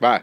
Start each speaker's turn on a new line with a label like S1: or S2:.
S1: Bye.